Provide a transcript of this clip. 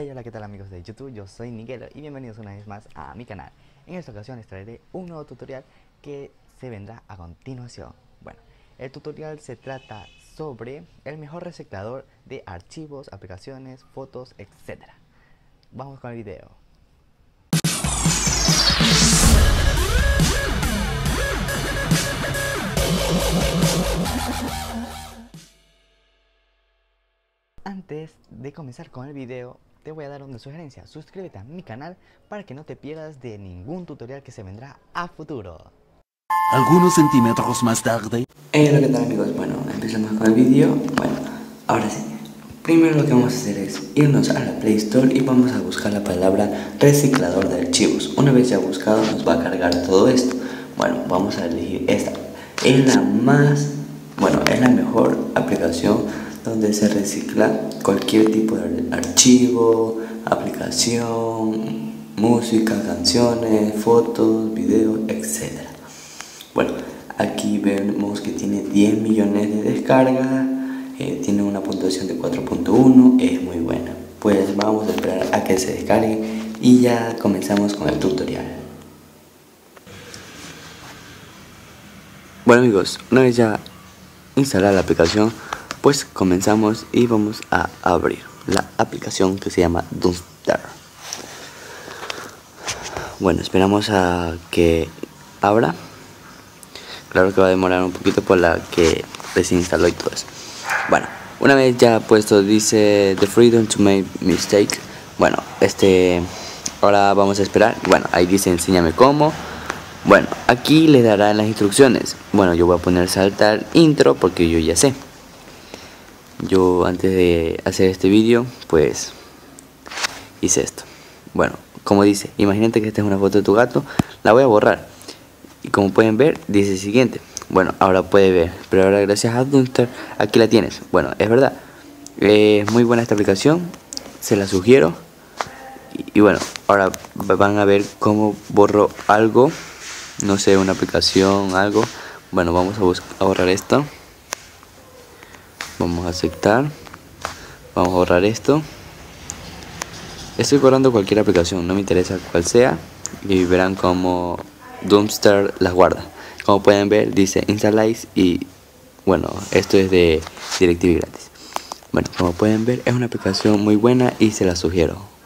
Hey, hola, ¿qué tal amigos de YouTube? Yo soy Miguelo y bienvenidos una vez más a mi canal. En esta ocasión les traeré un nuevo tutorial que se vendrá a continuación. Bueno, el tutorial se trata sobre el mejor reciclador de archivos, aplicaciones, fotos, etc. Vamos con el video. Antes de comenzar con el video, te voy a dar una sugerencia. Suscríbete a mi canal para que no te pierdas de ningún tutorial que se vendrá a futuro. Algunos centímetros más tarde. Hey, hola, ¿qué tal amigos? Bueno, empezamos con el vídeo. Bueno, ahora sí. Primero lo que vamos a hacer es irnos a la Play Store y vamos a buscar la palabra reciclador de archivos. Una vez ya buscado nos va a cargar todo esto. Bueno, vamos a elegir esta. Es la más, bueno, es la mejor aplicación donde se recicla cualquier tipo de archivo, aplicación, música, canciones, fotos, videos, etc. Bueno, aquí vemos que tiene 10 millones de descargas, eh, tiene una puntuación de 4.1, es muy buena. Pues vamos a esperar a que se descargue y ya comenzamos con el tutorial. Bueno amigos, una vez ya instalada la aplicación, pues comenzamos y vamos a abrir la aplicación que se llama Dumpster. Bueno, esperamos a que abra. Claro que va a demorar un poquito por la que desinstaló y todo eso. Bueno, una vez ya puesto dice The freedom to make mistakes. Bueno, este ahora vamos a esperar. Bueno, ahí dice enséñame cómo. Bueno, aquí le dará las instrucciones. Bueno, yo voy a poner saltar intro porque yo ya sé yo antes de hacer este vídeo pues hice esto. Bueno como dice imagínate que esta es una foto de tu gato la voy a borrar. Y como pueden ver dice el siguiente. Bueno ahora puede ver. Pero ahora gracias a Dunster aquí la tienes. Bueno es verdad. Es muy buena esta aplicación. Se la sugiero. Y, bueno ahora van a ver cómo borro algo. No sé una aplicación algo. Bueno vamos a, a borrar esto vamos a aceptar. Vamos a borrar esto. Estoy borrando cualquier aplicación no me interesa cuál sea y verán como Dumpster las guarda. Como pueden ver dice instalize y bueno esto es de DirecTV gratis. Bueno como pueden ver es una aplicación muy buena y se la sugiero